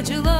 Ne